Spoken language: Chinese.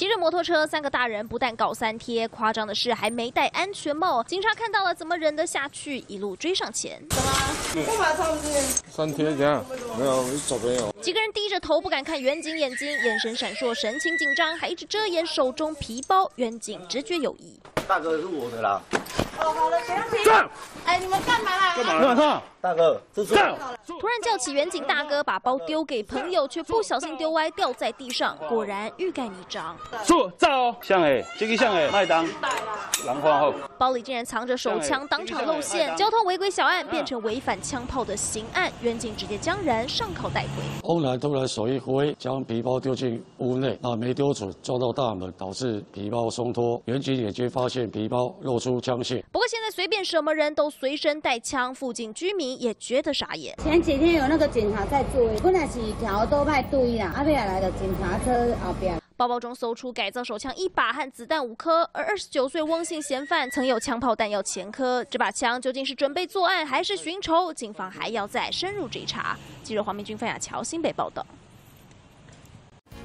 骑着摩托车，三个大人不但搞三贴，夸张的是还没戴安全帽。警察看到了，怎么忍得下去？一路追上前。干嘛超三贴这样？没有，左边有。几个人低着头不敢看远景眼睛，眼神闪烁，神情紧张，还一直遮掩手中皮包。远景直觉有疑。大哥是我的啦。好好了，不要停。哎，你们干嘛啦？干嘛啦？大哥，这是。突然叫起远景大哥，把包丢给朋友，却不小心丢歪，掉在地上。果然欲盖弥彰。坐，站哦。像诶，这个像诶，麦当。兰花后。包里竟然藏着手枪，当场露馅。交通违规小案变成违反枪炮的刑案，远景直接将人上铐带回。后来突然手一挥，将皮包丢进屋内，那没丢准，撞到大门，导致皮包松脱。远景眼睛发现皮包露出枪械。不过现在随便什么人都随身带枪，附近居民。也觉得傻眼。前几天有那个警察在注意，本来是条都派对啦，阿贝尔来的警察车后边。包包中搜出改造手枪一把和子弹五颗，而二十九岁翁姓嫌犯曾有枪炮弹药前科。这把枪究竟是准备作案还是寻仇？警方还要再深入追查。记者黄明君、范雅乔新北报道。